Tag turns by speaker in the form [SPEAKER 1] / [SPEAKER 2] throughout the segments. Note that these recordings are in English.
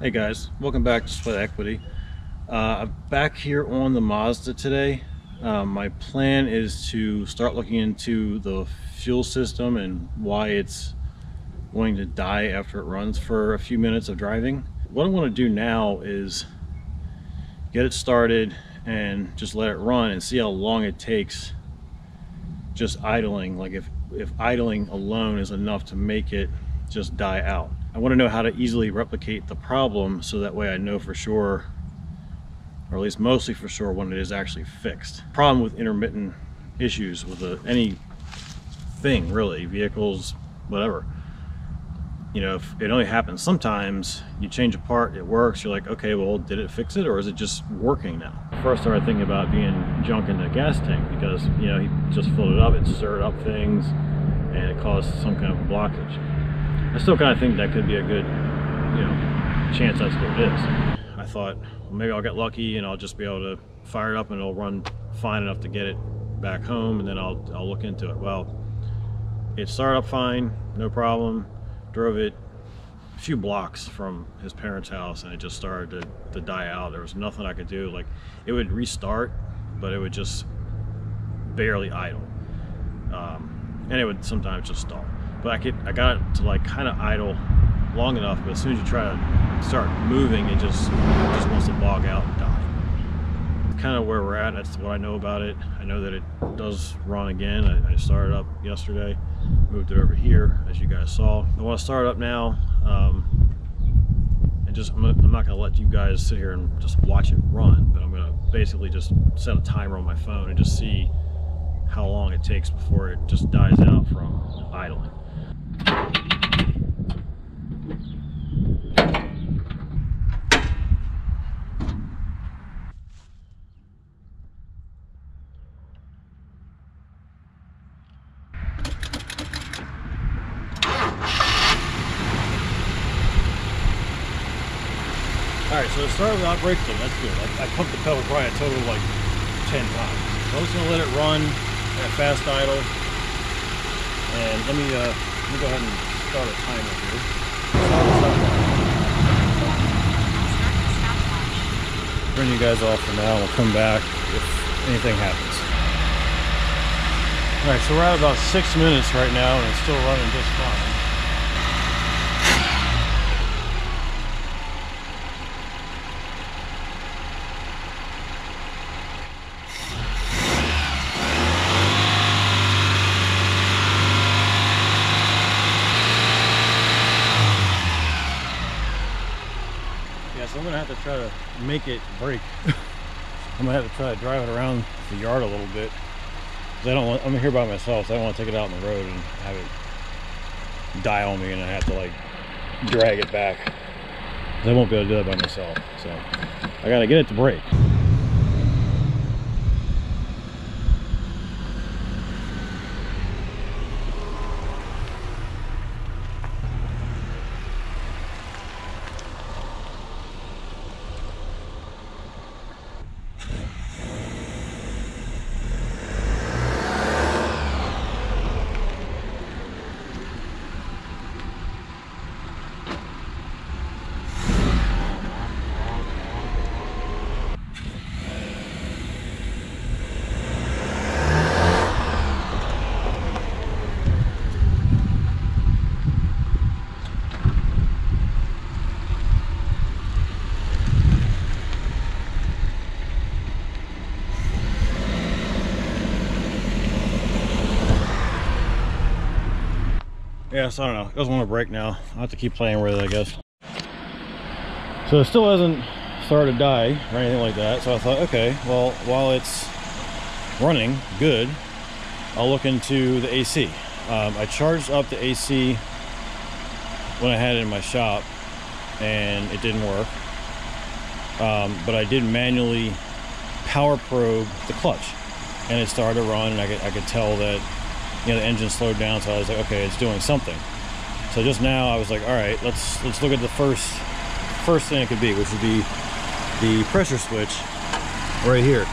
[SPEAKER 1] Hey guys, welcome back to Sweat Equity. Uh, back here on the Mazda today. Uh, my plan is to start looking into the fuel system and why it's going to die after it runs for a few minutes of driving. What I want to do now is get it started and just let it run and see how long it takes just idling. Like if, if idling alone is enough to make it just die out. I want to know how to easily replicate the problem so that way I know for sure, or at least mostly for sure, when it is actually fixed. Problem with intermittent issues with a, any thing really, vehicles, whatever. You know, if it only happens sometimes, you change a part, it works, you're like, okay, well, did it fix it or is it just working now? First started thinking about being junk in the gas tank because, you know, he just filled it up, it stirred up things, and it caused some kind of blockage. I still kind of think that could be a good, you know, chance that's what it is. I thought, well, maybe I'll get lucky and I'll just be able to fire it up and it'll run fine enough to get it back home and then I'll, I'll look into it. Well, it started up fine, no problem. Drove it a few blocks from his parents' house and it just started to, to die out. There was nothing I could do. Like it would restart, but it would just barely idle. Um, and it would sometimes just stall but I could I got it to like kind of idle long enough but as soon as you try to start moving it just it just wants to bog out and die. Kind of where we're at. That's what I know about it. I know that it does run again. I, I started up yesterday moved it over here as you guys saw. I want to start up now um, and just I'm, I'm not gonna let you guys sit here and just watch it run but I'm gonna basically just set a timer on my phone and just see how long it takes before it just dies out from idling. Alright, so it started without braking. That's good. I, I pumped the pedal probably a total of like 10 times. So I'm just going to let it run at a fast idle. And let me, uh, let me go ahead and start a timer here. Turn you guys off for now. We'll come back if anything happens. Alright, so we're at about six minutes right now and it's still running just fine. I'm gonna have to try to make it break. I'm gonna have to try to drive it around the yard a little bit. Cause I don't want, I'm here by myself, so I don't want to take it out on the road and have it die on me and I have to like drag it back. I won't be able to do that by myself. So I gotta get it to break. Yeah, so I don't know. It doesn't want to break now. I'll have to keep playing with it, I guess. So it still hasn't started to die or anything like that. So I thought, okay, well, while it's running good, I'll look into the AC. Um, I charged up the AC when I had it in my shop and it didn't work. Um, but I did manually power probe the clutch and it started to run and I could, I could tell that you know the engine slowed down so I was like okay it's doing something. So just now I was like all right let's let's look at the first first thing it could be which would be the pressure switch right here.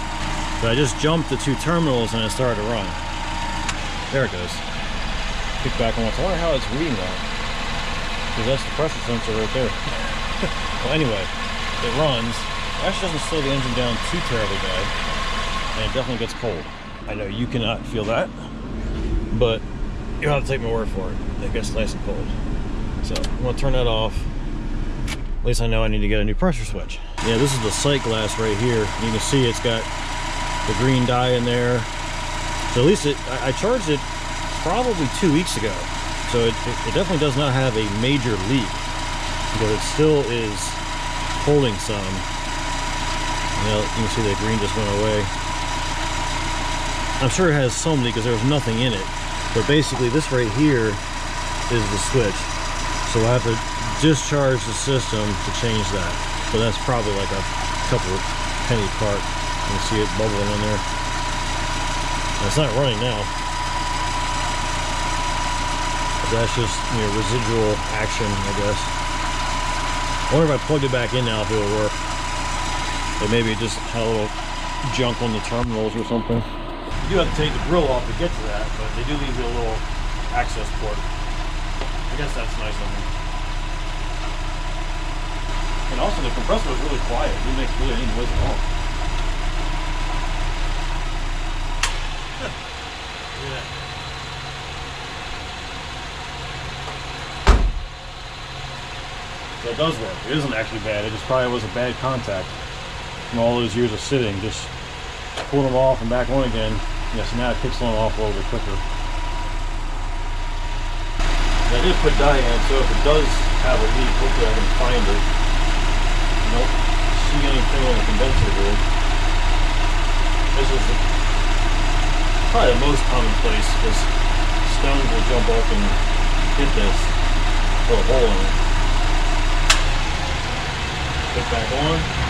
[SPEAKER 1] So I just jumped the two terminals and it started to run. There it goes. Kick back on once I wonder how it's reading that. Because that's the pressure sensor right there. Well, anyway, it runs. It actually doesn't slow the engine down too terribly bad, and it definitely gets cold. I know you cannot feel that, but you have to take my word for it. It gets nice and cold. So I'm gonna turn that off. At least I know I need to get a new pressure switch. Yeah, this is the sight glass right here. You can see it's got the green dye in there. So at least it, I, I charged it probably two weeks ago. So it, it, it definitely does not have a major leak because it still is holding some. You, know, you can see the green just went away. I'm sure it has some leak because there was nothing in it. But basically this right here is the switch. So I have to discharge the system to change that. So that's probably like a couple of penny part. You can see it bubbling in there. It's not running now. But that's just you know residual action, I guess. I wonder if I plugged it back in now if it would work. But maybe it just had a little junk on the terminals or something. You do have to take the grill off to get to that, but they do leave you a little access port. I guess that's nice of them. And also the compressor is really quiet. It didn't make really any noise at all. That. So it does work. It isn't actually bad. It just probably was a bad contact from all those years of sitting. Just pull them off and back on again. Yes, now it kicks on off a little bit quicker. I did put dye in, so if it does have a leak, hopefully I can find it. Don't see anything on the condenser here. This is the, probably the most common place because stones will jump up and hit this, put a hole in it. Put it back on.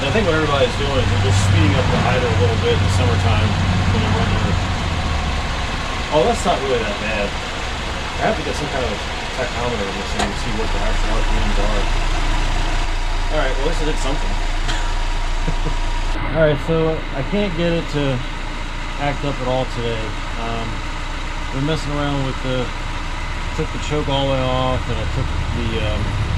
[SPEAKER 1] And I think what everybody's doing is they're just speeding up the idle a little bit in the summertime when they're running Oh, that's not really that bad. I have to get some kind of tachometer in this thing to see what the actual RPMs are. Alright, well at least I did something. Alright, so I can't get it to act up at all today. Um, been messing around with the, took the choke all the way off and I took the, um,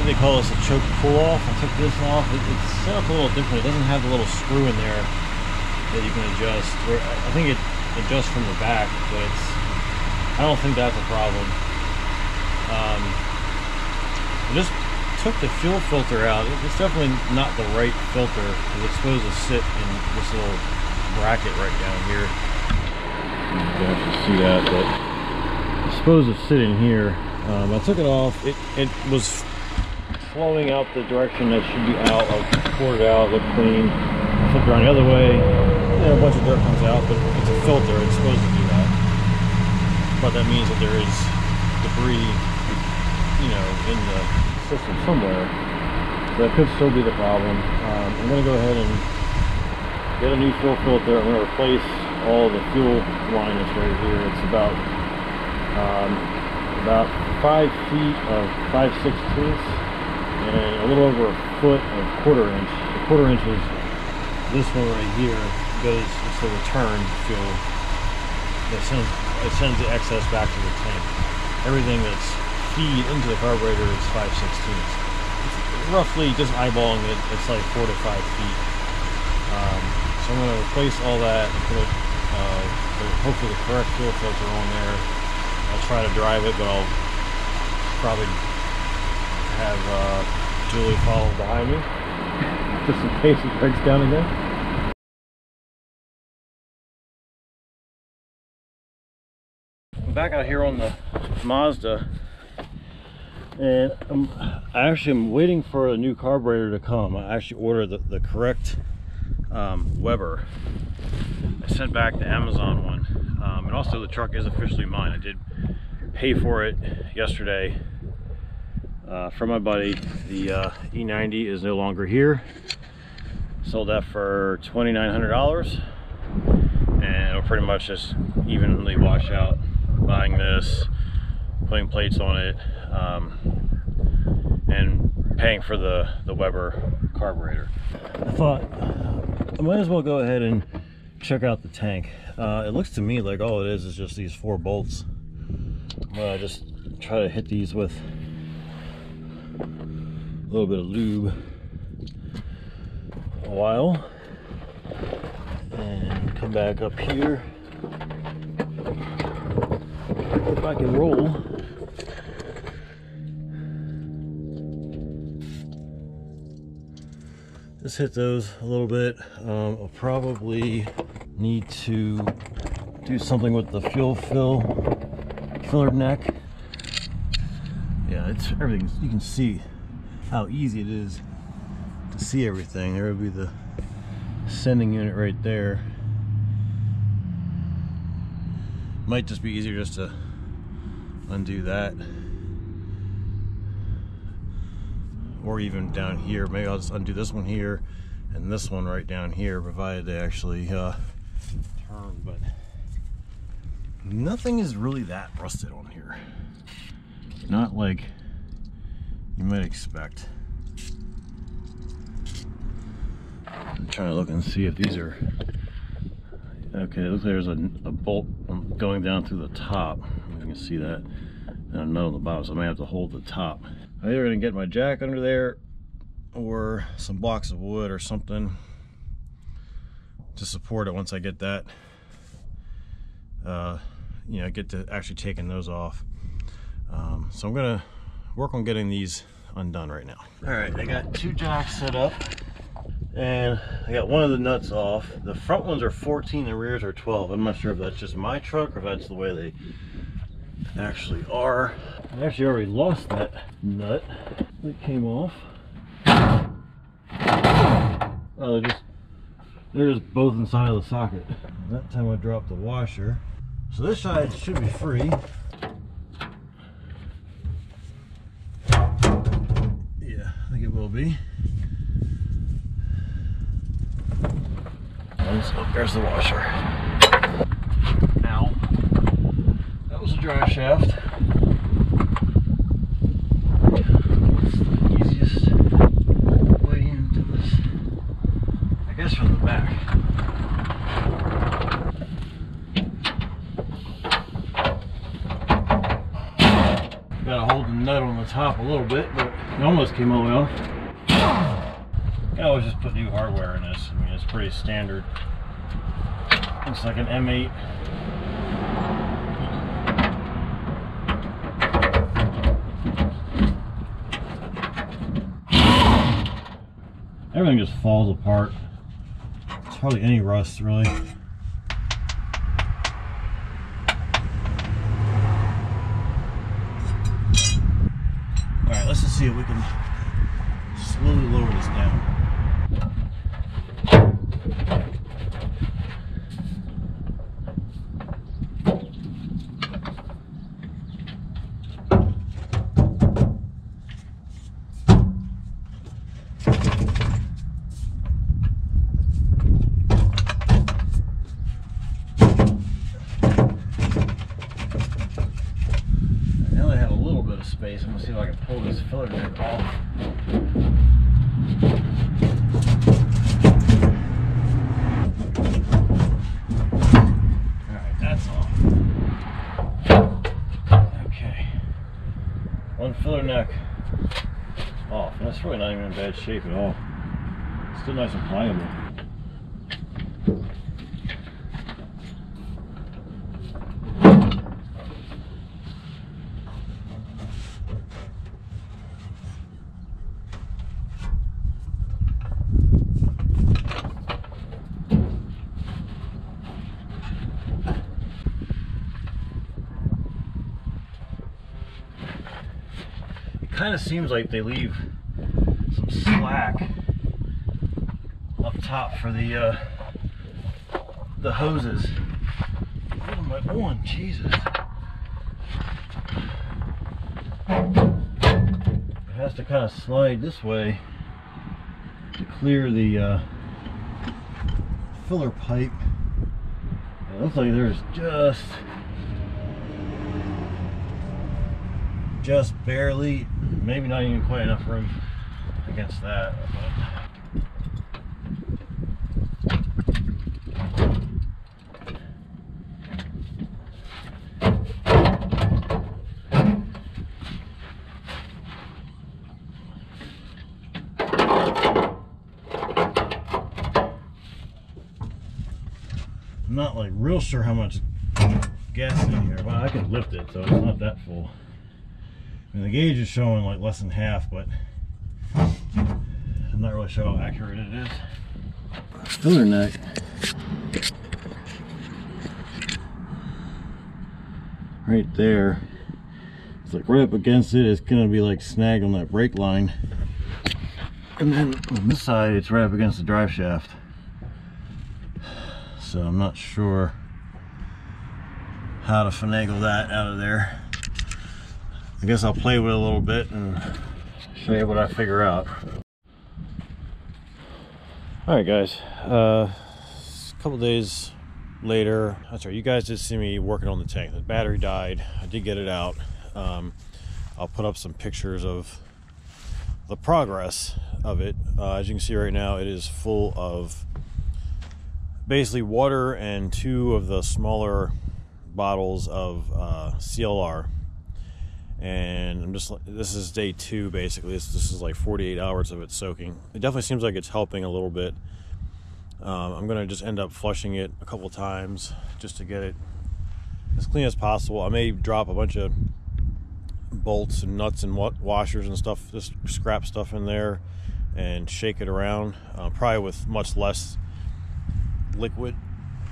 [SPEAKER 1] think they call this a choke pull off. I took this off. It, it's set up a little different. It doesn't have the little screw in there that you can adjust. Where I think it adjusts from the back, but it's I don't think that's a problem. Um, I just took the fuel filter out. It's definitely not the right filter because it's supposed to sit in this little bracket right down here. You can actually see that, but it's supposed to sit in here. Um, I took it off. It it was flowing out the direction that should be out. I poured it out, looked clean. Flipped around the other way, know, a bunch of dirt comes out, but it's a filter, it's supposed to do that. But that means that there is debris, you know, in the system somewhere. So that could still be the problem. Um, I'm going to go ahead and get a new fuel filter. I'm going to replace all the fuel line that's right here. It's about um, about five feet of five sixteenths and a little over a foot of quarter inch. The quarter inch is this one right here goes it's the return fuel that sends it sends the excess back to the tank. Everything that's feed into the carburetor is 5 sixteenths. Roughly just eyeballing it it's like four to five feet. Um, so I'm going to replace all that and put it uh, hopefully the correct fuel filter on there. I'll try to drive it but I'll probably have uh, Julie follow behind me just in case it breaks down again. I'm back out here on the Mazda and I'm, I actually am waiting for a new carburetor to come. I actually ordered the, the correct um, Weber. I sent back the Amazon one um, and also the truck is officially mine. I did pay for it yesterday uh, from my buddy. The uh, E90 is no longer here. Sold that for $2,900 and it'll pretty much just evenly wash out buying this, putting plates on it, um, and paying for the, the Weber carburetor. I thought I might as well go ahead and check out the tank. Uh, it looks to me like all it is is just these four bolts. I'm uh, just try to hit these with little bit of lube a while. And come back up here. If I can roll. Just hit those a little bit. Um, I'll probably need to do something with the fuel fill filler neck. Yeah it's everything you can see how easy it is to see everything. There would be the sending unit right there. Might just be easier just to undo that. Or even down here. Maybe I'll just undo this one here and this one right down here provided they actually uh, turn but nothing is really that rusted on here. Not like you might expect. I'm trying to look and see if these are okay it looks like there's a, a bolt going down through the top. You can see that. And another on the bottom so I may have to hold the top. I'm either to get my jack under there or some blocks of wood or something to support it once I get that uh, you know get to actually taking those off. Um, so I'm gonna work on getting these undone right now. All right I got two jacks set up and I got one of the nuts off. The front ones are 14 the rears are 12 I'm not sure if that's just my truck or if that's the way they actually are. I actually already lost that nut that came off. Oh they're just they're just both inside of the socket. That time I dropped the washer. So this side should be free yeah Be oh, there's the washer now that was a drive shaft What's the easiest way into this? I guess from the back. Gotta hold the nut on the top a little bit, but it almost came all the way off. I always just put new hardware in this. I mean, it's pretty standard. Looks like an M8 everything just falls apart. It's hardly any rust really. Alright, let's just see if we can slowly lower this down. Now they have a little bit of space. I'm gonna see if I can pull this filler neck off. Alright, that's off. Okay. One filler neck off. And that's really not even in bad shape at all. Still nice and pliable. It kind of seems like they leave some slack up top for the uh, the hoses. By one, Jesus. It has to kind of slide this way to clear the uh, filler pipe. It looks like there's just just barely, maybe not even quite enough room against that. I'm not like real sure how much gas in here. but I can lift it, so it's not that full. I mean, the gauge is showing like less than half, but I'm not really sure how accurate it is. Filler neck. Right there. It's like right up against it, it's gonna be like snagged on that brake line. And then on this side, it's right up against the drive shaft. So I'm not sure how to finagle that out of there. I guess I'll play with it a little bit and show you what I figure out. All right, guys. Uh, a couple days later, that's right. You guys did see me working on the tank. The battery died. I did get it out. Um, I'll put up some pictures of the progress of it. Uh, as you can see right now, it is full of basically water and two of the smaller bottles of uh, CLR. And I'm just this is day two basically. This, this is like 48 hours of it soaking. It definitely seems like it's helping a little bit. Um, I'm gonna just end up flushing it a couple times just to get it as clean as possible. I may drop a bunch of bolts and nuts and washers and stuff, just scrap stuff in there and shake it around, uh, probably with much less liquid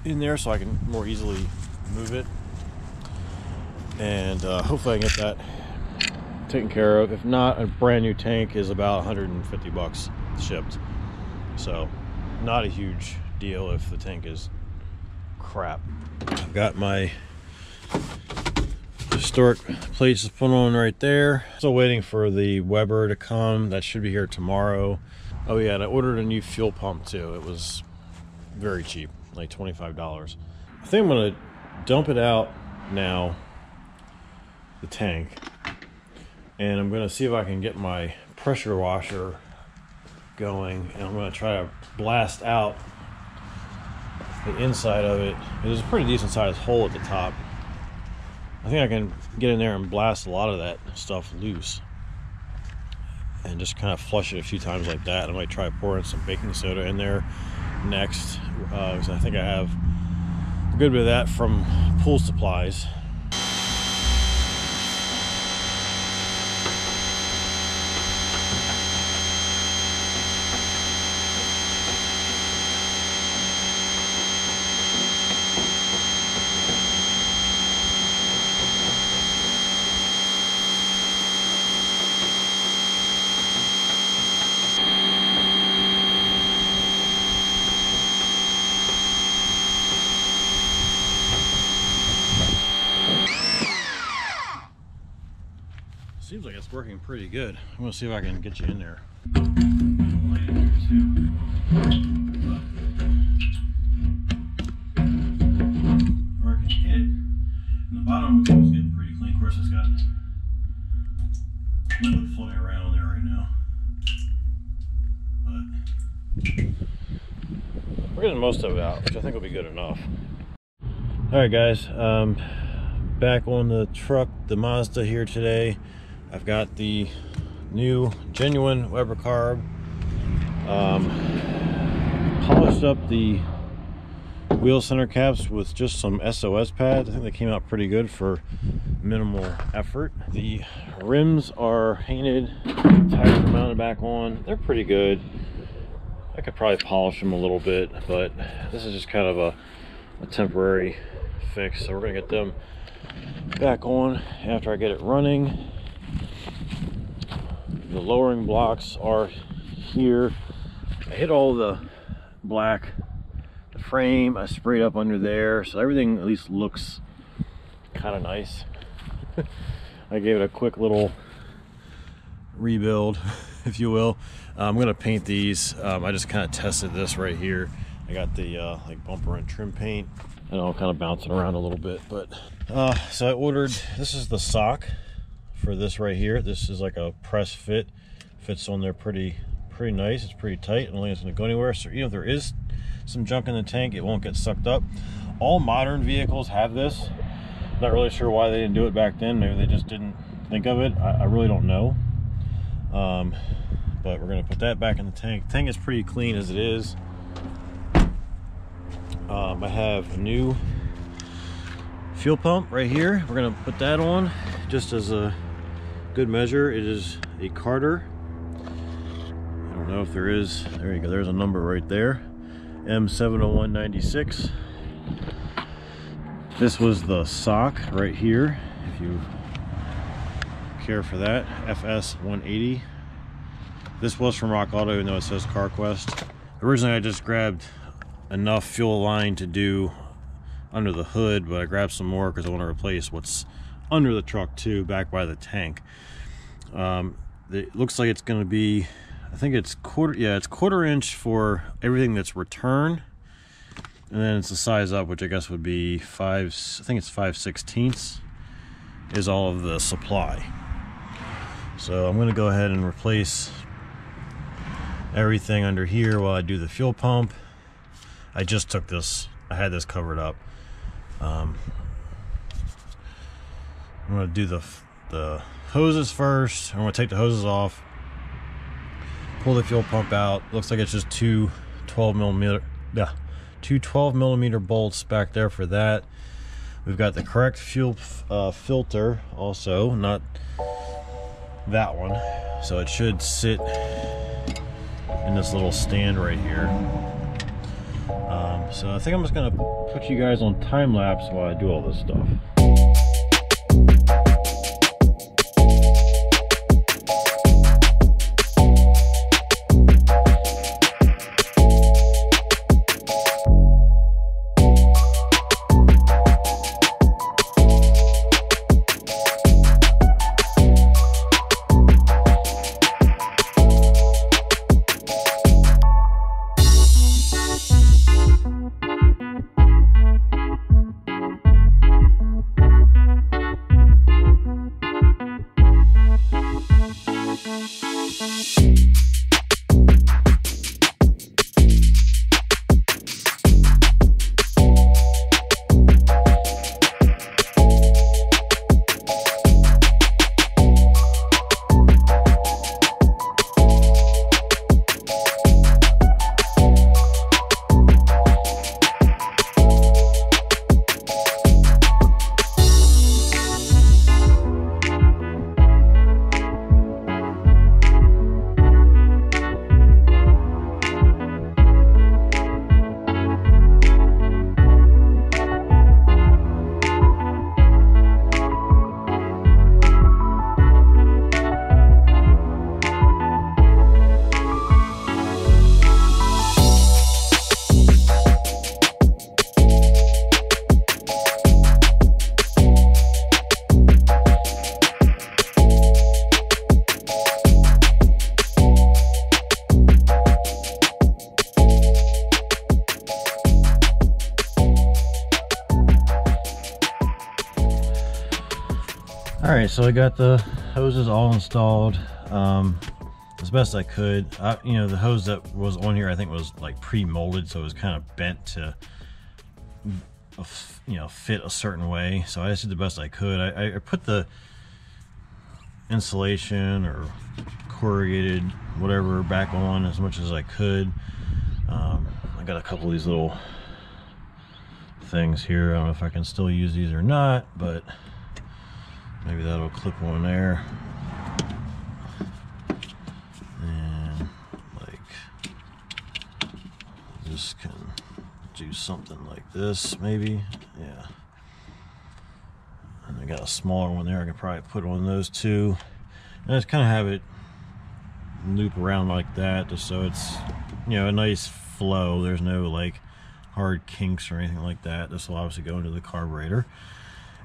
[SPEAKER 1] in there so I can more easily move it. And uh, hopefully I can get that taken care of. If not, a brand new tank is about 150 bucks shipped. So not a huge deal if the tank is crap. I've got my historic plates to put on right there. Still waiting for the Weber to come. That should be here tomorrow. Oh yeah, and I ordered a new fuel pump too. It was very cheap, like $25. I think I'm gonna dump it out now, the tank, and I'm gonna see if I can get my pressure washer going, and I'm gonna try to blast out the inside of it. There's a pretty decent sized hole at the top. I think I can get in there and blast a lot of that stuff loose and just kind of flush it a few times like that. I might try pouring some baking soda in there next uh, I think I have a good bit of that from pool supplies Seems like it's working pretty good. I'm gonna see if I can get you in there. Or I can hit. And the bottom is getting pretty clean. Of course, it's got liquid floating around there right now. But we're getting most of it out, which I think will be good enough. All right, guys. Um, back on the truck, the Mazda here today. I've got the new genuine Weber carb. Um, polished up the wheel center caps with just some SOS pads. I think they came out pretty good for minimal effort. The rims are painted, tires are mounted back on. They're pretty good. I could probably polish them a little bit, but this is just kind of a, a temporary fix. So we're gonna get them back on after I get it running the lowering blocks are here. I hit all the black the frame I sprayed up under there so everything at least looks kind of nice. I gave it a quick little rebuild if you will. Uh, I'm gonna paint these. Um, I just kind of tested this right here. I got the uh, like bumper and trim paint and I'm kind of bouncing around a little bit but uh, so I ordered this is the sock for this right here. This is like a press fit. Fits on there pretty pretty nice. It's pretty tight. I don't think it's going to go anywhere. So even if there is some junk in the tank, it won't get sucked up. All modern vehicles have this. Not really sure why they didn't do it back then. Maybe they just didn't think of it. I, I really don't know. Um, but we're going to put that back in the tank. The tank is pretty clean as it is. um, I have a new fuel pump right here. We're gonna put that on just as a good measure. It is a Carter. I don't know if there is, there you go, there's a number right there. M70196. This was the sock right here, if you care for that, FS180. This was from Rock Auto, even though it says CarQuest. Originally I just grabbed enough fuel line to do under the hood, but I grabbed some more because I want to replace what's under the truck too, back by the tank. Um, it looks like it's going to be, I think it's quarter, yeah, it's quarter inch for everything that's return. And then it's the size up, which I guess would be five, I think it's five sixteenths is all of the supply. So I'm going to go ahead and replace everything under here while I do the fuel pump. I just took this, I had this covered up. Um, I'm going to do the, the hoses first. I'm going to take the hoses off, pull the fuel pump out. Looks like it's just two 12 millimeter, yeah, two 12 millimeter bolts back there for that. We've got the correct fuel uh, filter also, not that one. So it should sit in this little stand right here. Um, so I think I'm just gonna put you guys on time lapse while I do all this stuff. So i got the hoses all installed um, as best i could. I, you know the hose that was on here i think was like pre-molded so it was kind of bent to you know fit a certain way. So i just did the best i could. I, I put the insulation or corrugated whatever back on as much as i could. Um, i got a couple of these little things here. I don't know if i can still use these or not but maybe that'll clip on there. And like just can do something like this maybe. Yeah. And I got a smaller one there. I can probably put on those two. And just kind of have it loop around like that just so it's you know a nice flow. There's no like hard kinks or anything like that. This will obviously go into the carburetor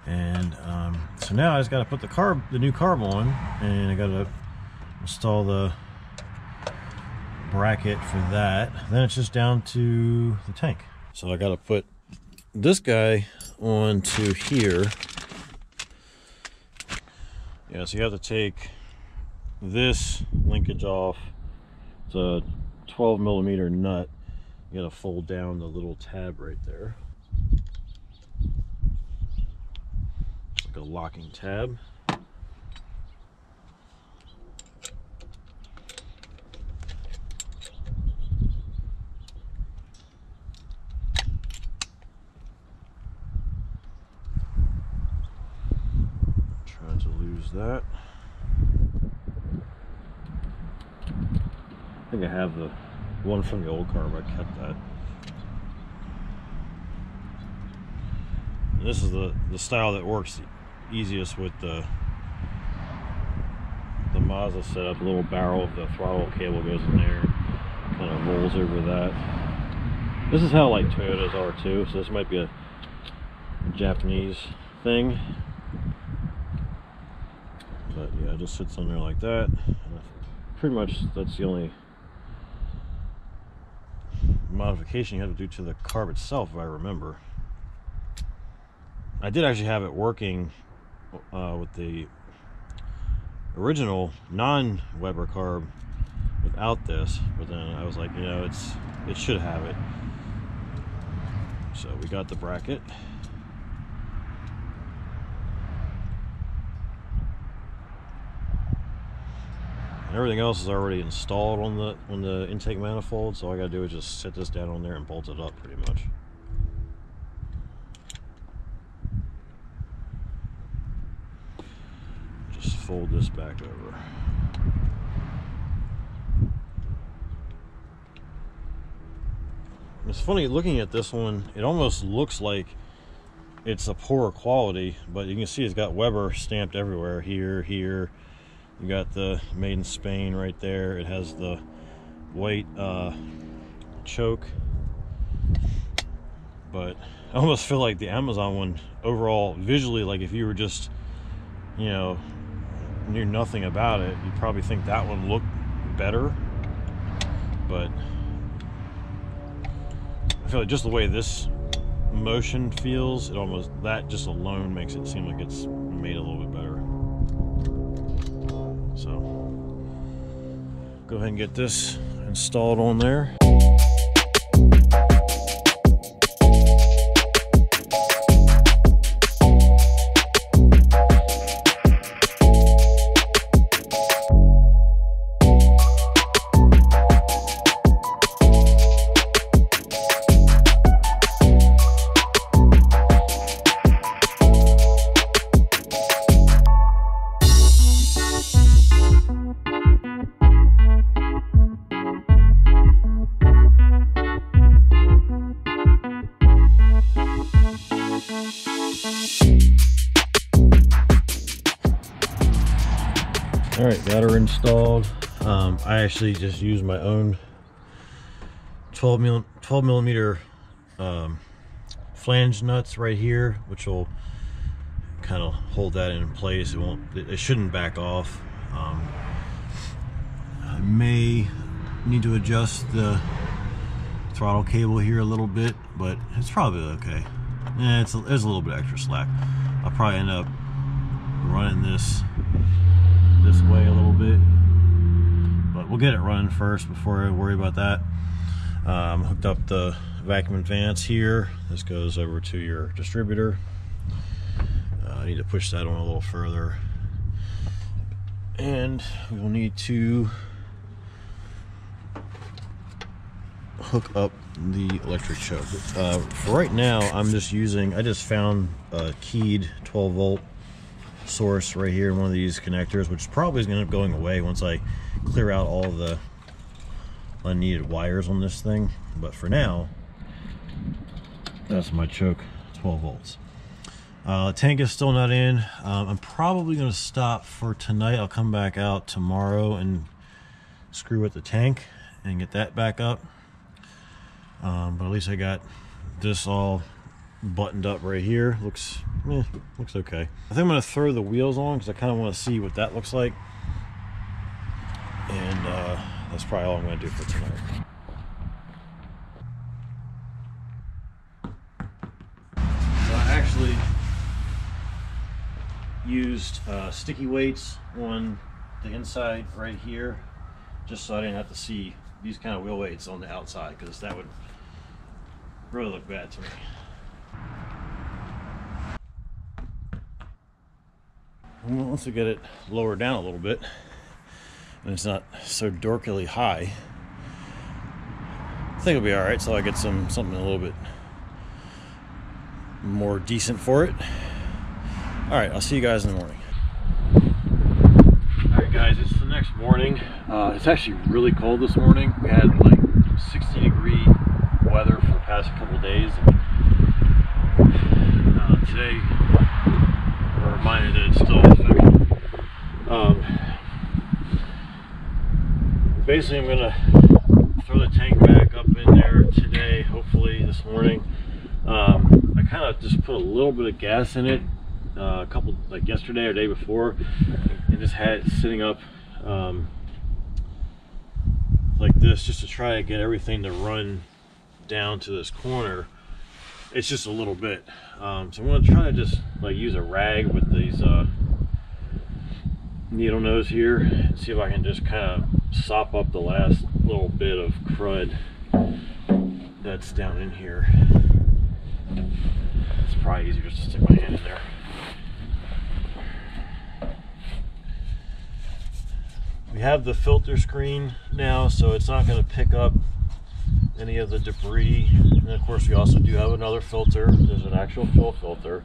[SPEAKER 1] and um, so now I just got to put the carb, the new carb on, and I got to install the bracket for that. Then it's just down to the tank. So I got to put this guy onto here. Yeah, so you have to take this linkage off. It's a 12 millimeter nut. You got to fold down the little tab right there. like a locking tab. Try to lose that. I think I have the one from the old car, but I kept that. this is the, the style that works easiest with the the Mazda setup. The little barrel of the throttle cable goes in there, kind of rolls over that. This is how like Toyotas are too, so this might be a, a Japanese thing. But yeah, it just sits on there like that. Pretty much that's the only modification you have to do to the carb itself, if I remember. I did actually have it working uh, with the original non-Weber carb without this, but then I was like, you know, it's it should have it. So we got the bracket. everything else is already installed on the on the intake manifold, so all I gotta do is just set this down on there and bolt it up pretty much. Just fold this back over. It's funny looking at this one, it almost looks like it's a poor quality, but you can see it's got Weber stamped everywhere here, here, you got the made in Spain right there. It has the white uh, choke. But I almost feel like the Amazon one overall, visually, like if you were just, you know, knew nothing about it, you'd probably think that one looked better. But I feel like just the way this motion feels, it almost, that just alone makes it seem like it's made a little bit better. So go ahead and get this installed on there. Actually just used my own 12 mil 12 millimeter um, flange nuts right here which will kind of hold that in place. It won't it, shouldn't back off. Um, i may need to adjust the throttle cable here a little bit but it's probably okay. Yeah it's a, there's a little bit extra slack. I'll probably end up running this this way a little bit. We'll get it running first before I worry about that. Um, hooked up the vacuum advance here. This goes over to your distributor. Uh, I need to push that on a little further. And we'll need to hook up the electric choke. Uh, right now, I'm just using, I just found a keyed 12 volt source right here in one of these connectors, which probably is going to end up going away once I clear out all the unneeded wires on this thing. But for now, that's my choke, 12 volts. Uh, tank is still not in. Um, I'm probably going to stop for tonight. I'll come back out tomorrow and screw with the tank and get that back up. Um, but at least I got this all buttoned up right here. Looks, eh, looks okay. I think I'm gonna throw the wheels on because I kind of want to see what that looks like. And uh, that's probably all I'm gonna do for tonight. So I actually used uh, sticky weights on the inside right here just so I didn't have to see these kind of wheel weights on the outside because that would really look bad to me. once we get it lower down a little bit and it's not so dorkily high I think it'll be all right so I get some something a little bit more decent for it all right I'll see you guys in the morning All right, guys, it's the next morning. Uh, it's actually really cold this morning. We had like 60 degree weather for the past couple days. And, uh, today, we're reminded that it's still affecting. Um, basically, I'm gonna throw the tank back up in there today, hopefully this morning. Um, I kind of just put a little bit of gas in it uh, a couple like yesterday or day before and just had it sitting up um, like this just to try to get everything to run down to this corner it's just a little bit um, so I'm to try to just like use a rag with these uh, needle nose here and see if I can just kind of sop up the last little bit of crud that's down in here. It's probably easier just to stick my hand in there. We have the filter screen now so it's not going to pick up any of the debris. And of course we also do have another filter. There's an actual fill filter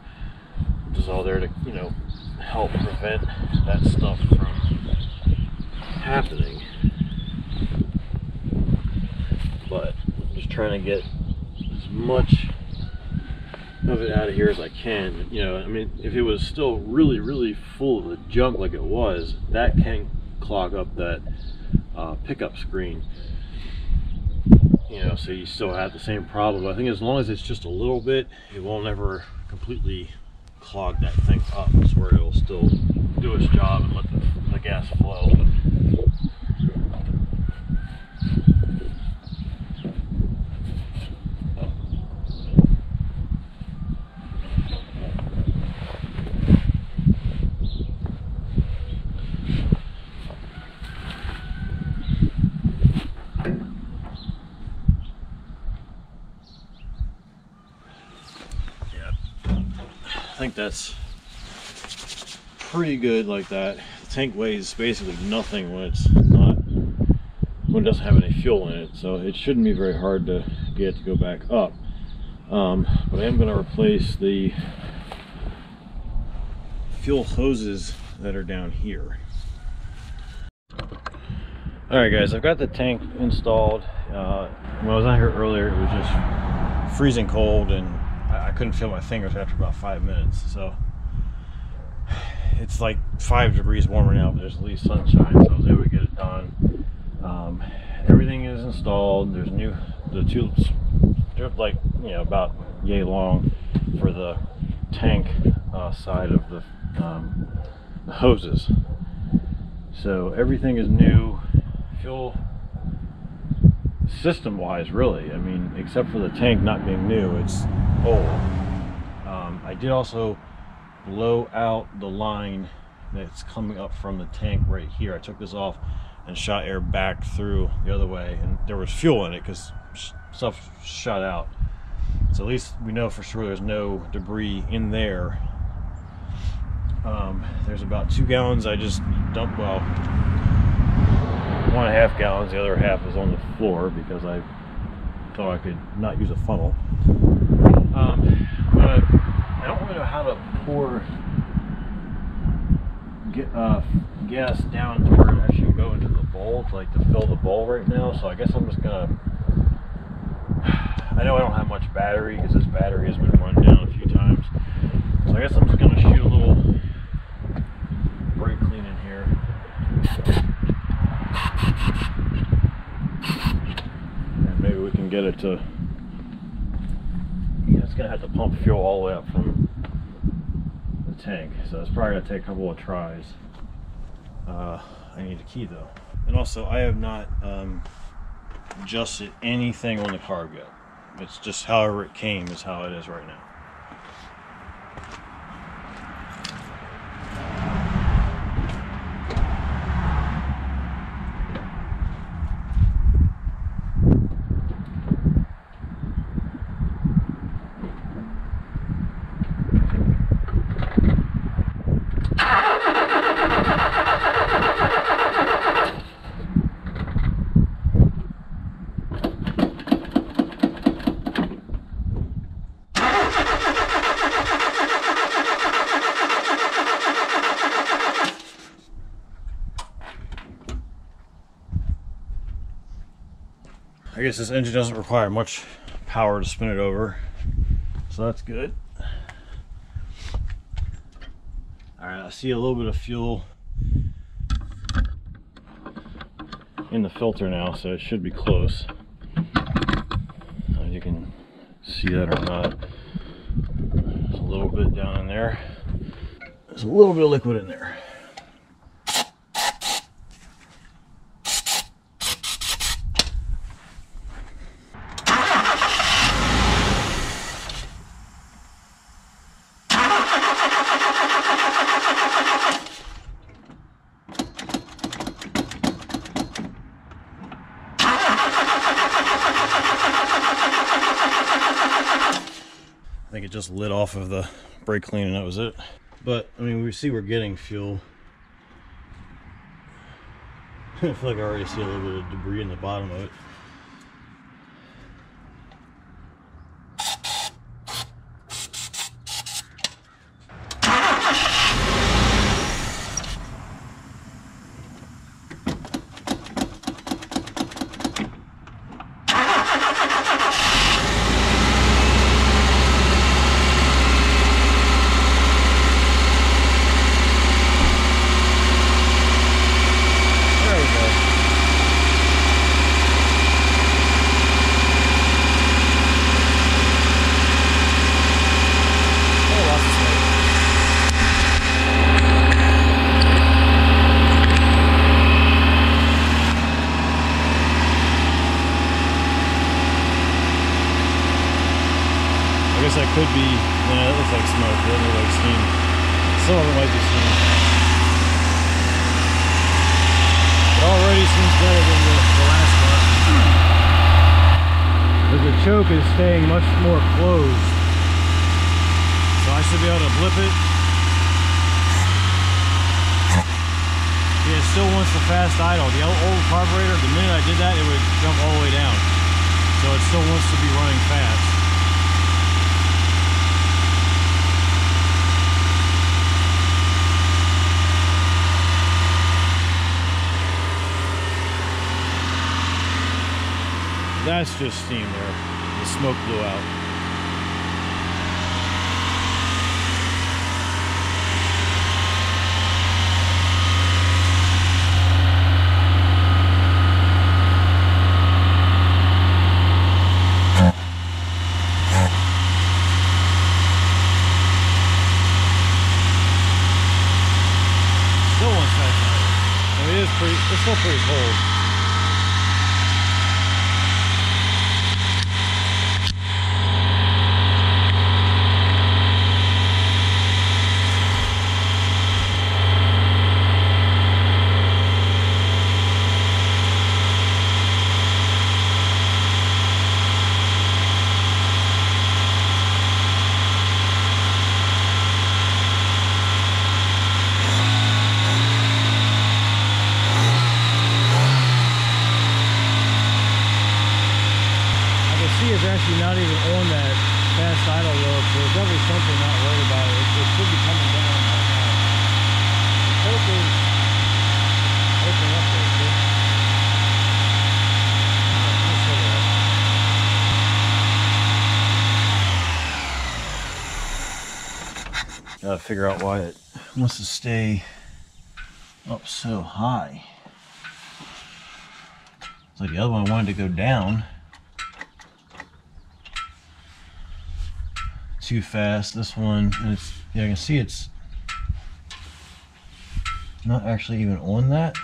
[SPEAKER 1] which is all there to you know help prevent that stuff from happening but I'm just trying to get as much of it out of here as I can you know I mean if it was still really really full of the junk like it was that can clog up that uh, pickup screen. You know, so you still have the same problem. I think as long as it's just a little bit, it won't ever completely clog that thing up. so where it'll still do its job and let the, the gas flow. I think that's pretty good like that. The tank weighs basically nothing when it's not when it doesn't have any fuel in it, so it shouldn't be very hard to get to go back up. Um, but I am going to replace the fuel hoses that are down here. Alright guys, I've got the tank installed. Uh, when I was out here earlier, it was just freezing cold and couldn't feel my fingers after about five minutes. So it's like five degrees warmer now, but there's at least sunshine, so I was able to get it done. Um, everything is installed. There's new, the tubes, they're like, you know, about yay long for the tank uh, side of the, um, the hoses. So everything is new. Fuel system wise really. I mean except for the tank not being new it's old. Um, i did also blow out the line that's coming up from the tank right here. I took this off and shot air back through the other way and there was fuel in it because stuff shot out. So at least we know for sure there's no debris in there. Um, there's about two gallons i just dumped well one and a half gallons. The other half is on the floor because I thought I could not use a funnel. Um, but I don't really know how to pour get, uh, gas down to where it actually go into the bowl, to, like to fill the bowl right now. So I guess I'm just gonna. I know I don't have much battery because this battery has been run down a few times. So I guess I'm just gonna shoot a little brake clean in here. And maybe we get it to, yeah, it's gonna have to pump fuel all the way up from the tank. So it's probably gonna take a couple of tries. Uh, I need a key though. And also I have not um, adjusted anything on the carb yet. It's just however it came is how it is right now. Guess this engine doesn't require much power to spin it over. So that's good. All right, I see a little bit of fuel in the filter now, so it should be close. you can see that or not. There's a little bit down in there. There's a little bit of liquid in there. Lit off of the brake clean and that was it. But, I mean, we see we're getting fuel. I feel like I already see a little bit of debris in the bottom of it. Be, uh, yeah, that looks like smoke. It doesn't look like steam. Some of it might be steam. It already seems better than the, the last one. The choke is staying much more closed. So I should be able to blip it. Yeah, it still wants the fast idle. The old carburetor, the minute I did that, it would jump all the way down. So it still wants to be running fast. That's just steam there. The smoke blew out. Still wants that. I mean, it is pretty, it's still pretty cold. is actually not even on that fast idle load, so there's definitely something not worried about. It, it should be coming down right now. Hoping, open up there, see? Gotta figure out why it wants to stay up so high. So the other one wanted to go down. too fast. This one, it's yeah, I can see it's not actually even on that.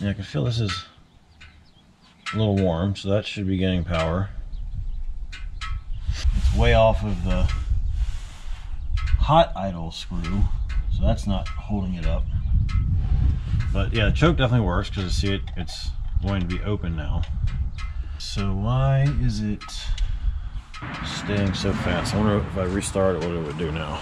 [SPEAKER 1] Yeah, I can feel this is a little warm, so that should be getting power. It's way off of the hot idle screw, so that's not holding it up. But yeah, the choke definitely works because I see it, it's going to be open now. So why is it staying so fast. I wonder if I restart it, what it would do now.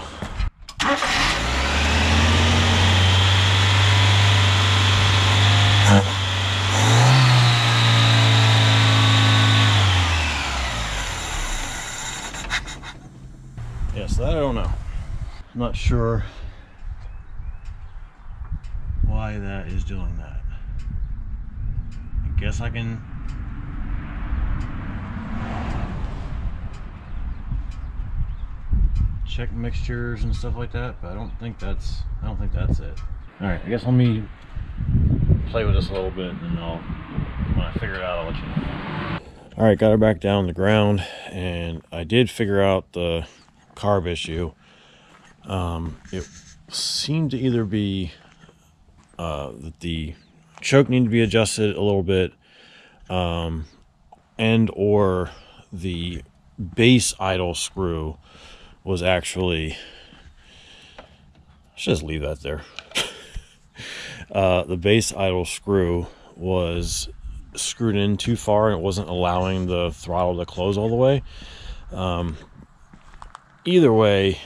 [SPEAKER 1] Yes, that I don't know. I'm not sure why that is doing that. I guess I can check mixtures and stuff like that, but I don't think that's I don't think that's it. All right, I guess let me play with this a little bit and then I'll when I figure it out I'll let you know. All right, got her back down the ground and I did figure out the carb issue. Um, it seemed to either be uh, that the choke needed to be adjusted a little bit um, and or the base idle screw was actually let's just leave that there. Uh, the base idle screw was screwed in too far and it wasn't allowing the throttle to close all the way. Um, either way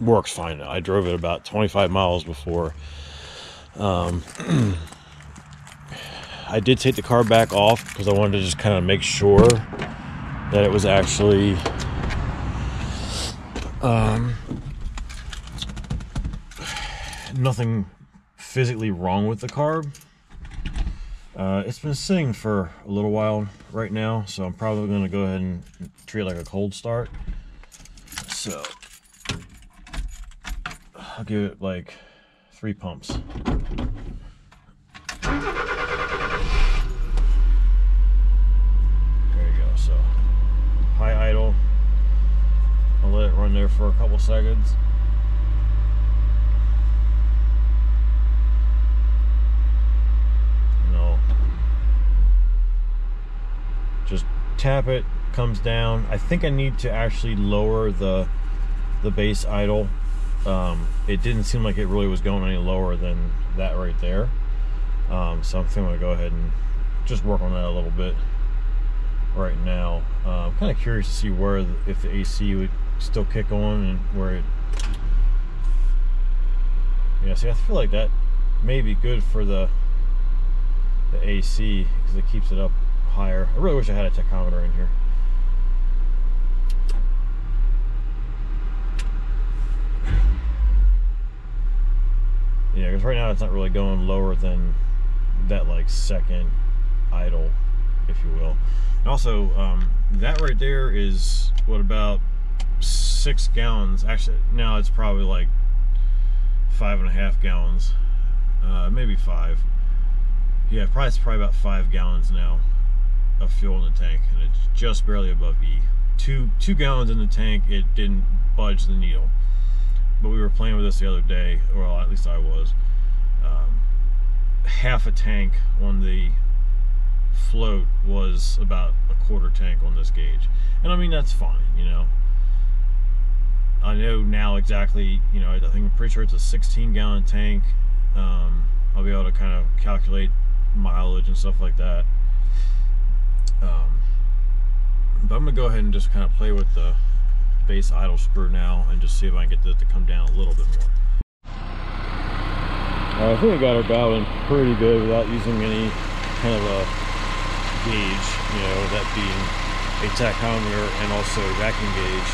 [SPEAKER 1] works fine i drove it about 25 miles before um, I did take the carb back off because I wanted to just kind of make sure that it was actually um, nothing physically wrong with the carb. Uh, it's been sitting for a little while right now, so I'm probably going to go ahead and treat it like a cold start. So I'll give it like three pumps. There you go. So high idle. I'll let it run there for a couple seconds. You just tap it, comes down. I think I need to actually lower the the base idle. Um, it didn't seem like it really was going any lower than that right there. Um, so I'm gonna go ahead and just work on that a little bit right now. Uh, I'm kind of curious to see where the, if the AC would still kick on and where it. Yeah, see, I feel like that may be good for the the AC because it keeps it up higher. I really wish I had a tachometer in here. Yeah, because right now it's not really going lower than that like second idle, if you will. And also, um, that right there is what about six gallons. Actually, now it's probably like five and a half gallons, uh, maybe five. Yeah, probably it's probably about five gallons now of fuel in the tank, and it's just barely above E. Two two gallons in the tank, it didn't budge the needle. But we were playing with this the other day, well, at least I was. Um, half a tank on the float was about a quarter tank on this gauge. And I mean, that's fine, you know. I know now exactly, you know, I think I'm pretty sure it's a 16 gallon tank. Um, I'll be able to kind of calculate mileage and stuff like that. Um, but I'm gonna go ahead and just kind of play with the base idle screw now and just see if I can get that to come down a little bit more. Uh, I think I got her bowing pretty good without using any kind of a gauge, you know, that being a tachometer and also a vacuum gauge.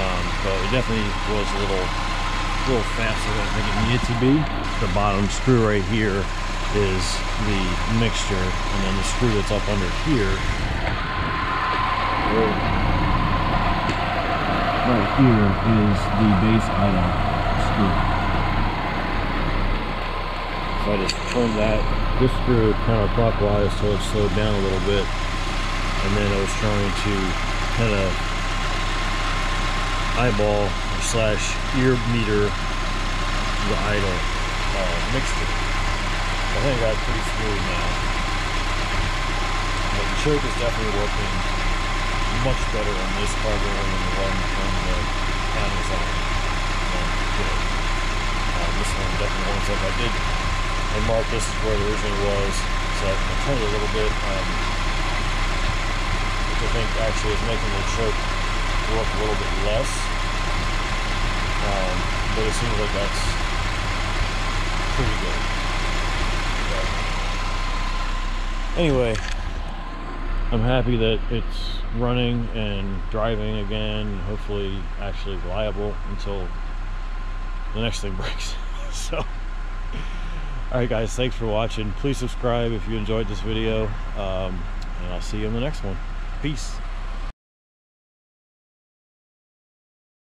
[SPEAKER 1] Um, but it definitely was a little, a little faster than I think it needed to be. The bottom screw right here is the mixture, and then the screw that's up under here, right here is the base idle screw. So I just turned that this screw counterclockwise so it slowed down a little bit and then I was trying to kind of eyeball slash ear meter the idle uh, mixture. I think I got pretty smooth now. But the choke is definitely working much better on this carburetor than the one on the Amazon. Um, um, this one definitely warms up. I did and mark this is where it originally was. So I can turn it a little bit, um, which I think actually is making the choke work a little bit less. Um, but it seems like that's pretty good. Anyway, I'm happy that it's running and driving again, hopefully actually reliable until the next thing breaks. so All right, guys, thanks for watching. Please subscribe if you enjoyed this video, um, and I'll see you in the next one. Peace.